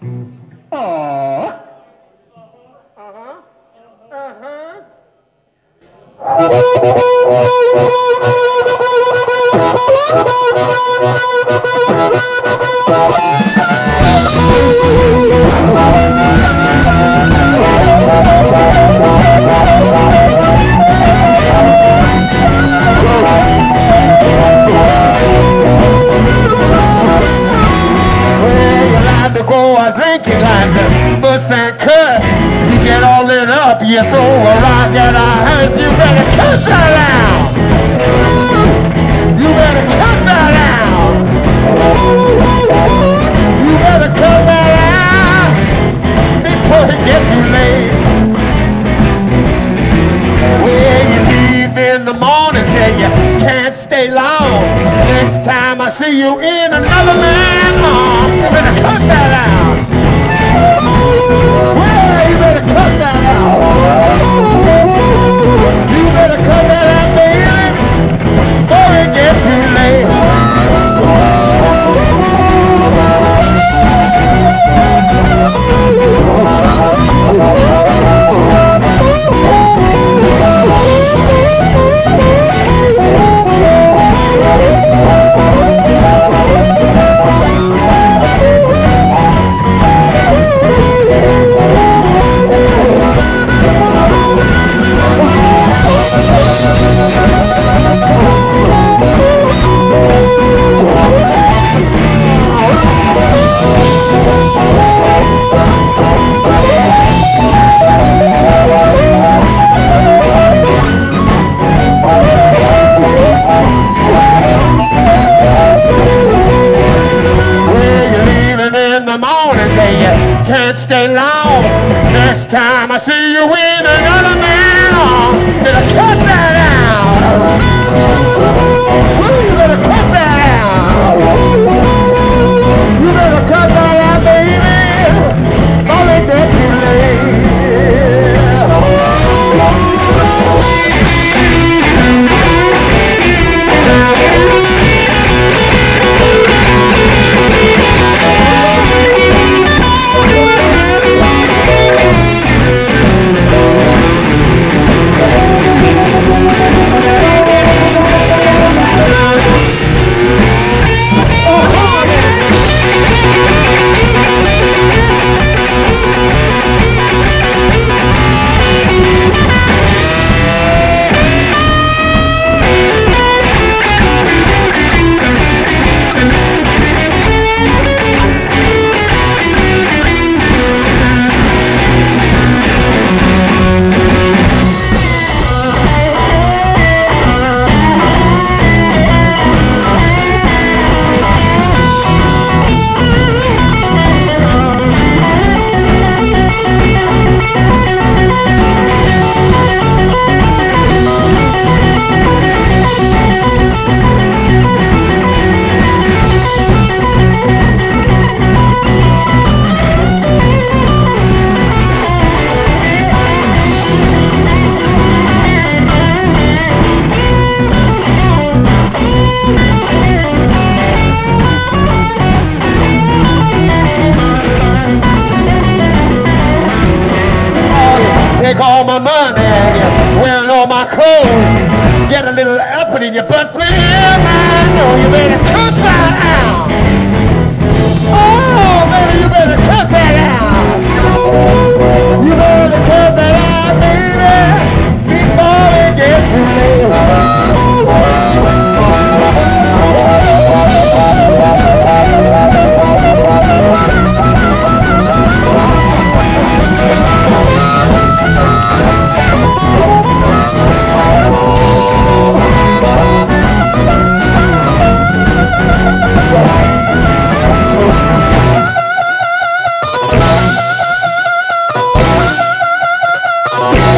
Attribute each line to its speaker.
Speaker 1: Aww. Well, to go a like the fuss and cuss. You get all lit up, you throw a rock at a hearse. You better cut that out. You better cut that out. You better cut that out before it gets too late. Well, you leave in the morning, say you can't stay long. Next time I see you in another man's arms, you better cut that out. Can't stay long. Next time I see you in another man arm, better cut that out. Well, you better cut that take all my money, wearing all my clothes, get a little uppity, you bust me in, I know you better cut that out. Oh, baby, you better cut that out. Oh.